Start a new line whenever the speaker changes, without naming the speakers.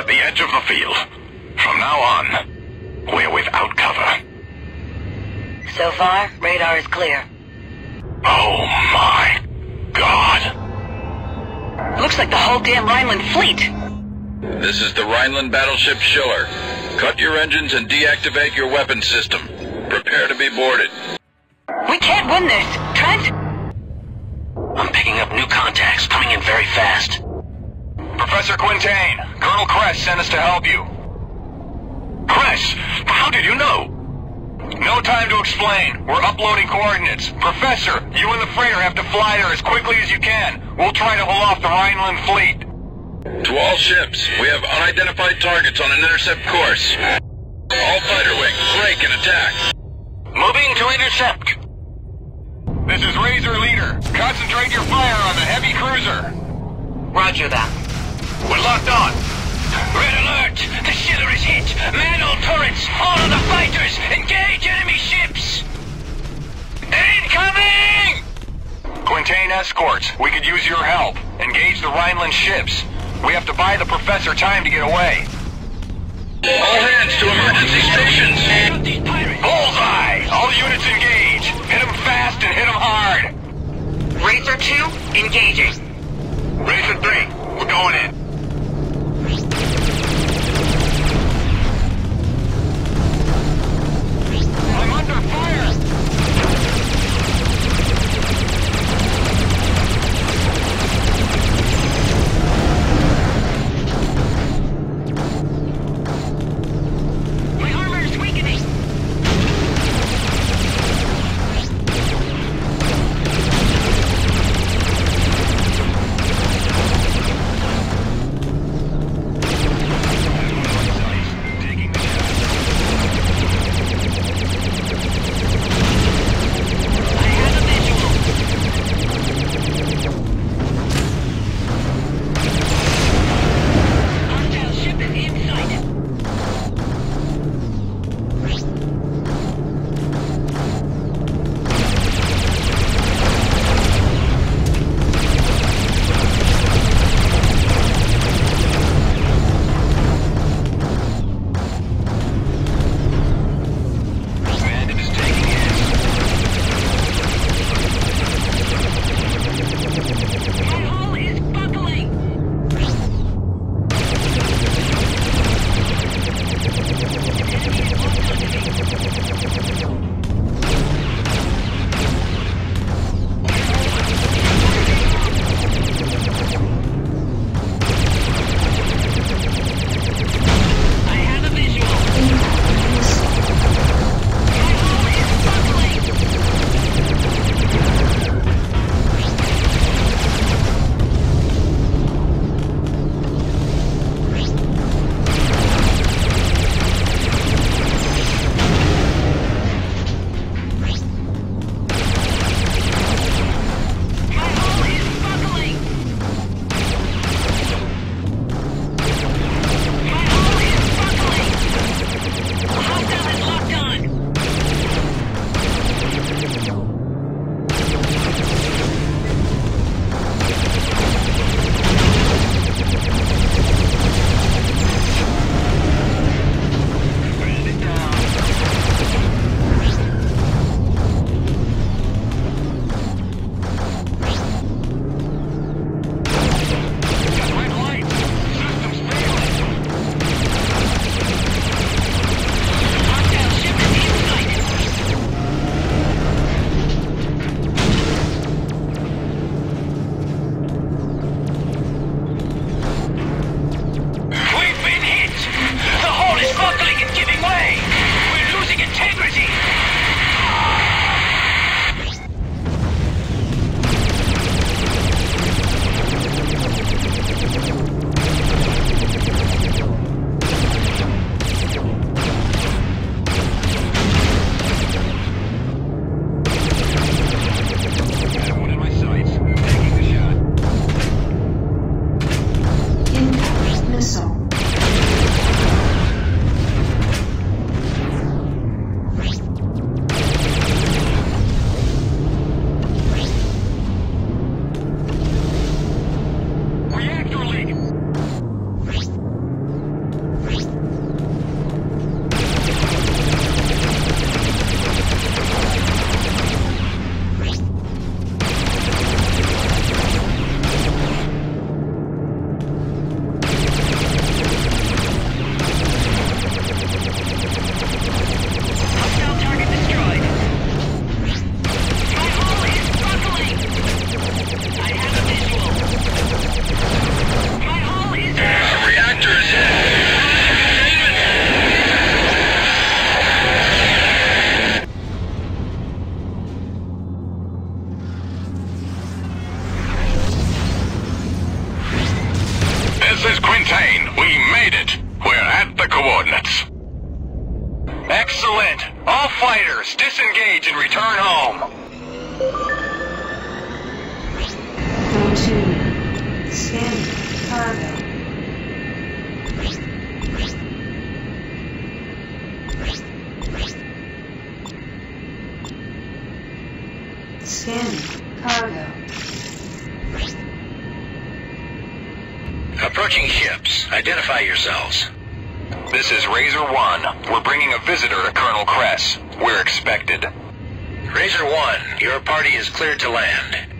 at the edge of the field. From now on, we're without cover.
So far, radar is clear.
Oh my god.
Looks like the whole damn Rheinland fleet.
This is the Rheinland battleship Schiller. Cut your engines and deactivate your weapon system. Prepare to be boarded.
We can't win this. Trent?
I'm picking up new contacts coming in very fast. Professor Quintaine, Colonel Kress sent us to help you. Kress, how did you know? No time to explain. We're uploading coordinates. Professor, you and the freighter have to fly there as quickly as you can. We'll try to hold off the Rheinland fleet.
To all ships, we have unidentified targets on an intercept course. All fighter wings, break and attack.
Moving to intercept. This is Razor Leader. Concentrate your fire on the heavy cruiser.
Roger that.
We're locked on. Red alert! The Schiller is hit! Man all turrets! All of the fighters! Engage enemy ships! Incoming! Quintaine escorts, we could use your help. Engage the Rheinland ships. We have to buy the Professor time to get away.
All hands to emergency stations.
Bullseye! All units engage! Hit them fast and hit them hard!
Razor 2, engaging.
Razor 3, we're going in. so. Excellent. All fighters, disengage and return home.
To standard cargo. Standard cargo.
Approaching ships. Identify yourselves. This is Razor One. We're bringing a visitor to Colonel Kress. We're expected. Razor One, your party is cleared to land.